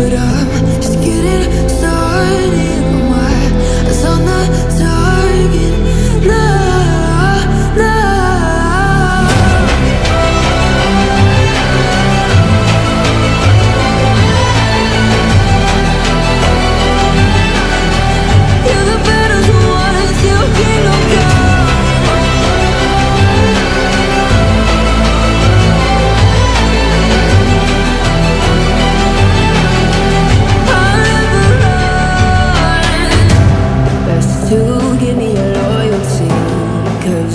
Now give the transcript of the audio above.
But I'm.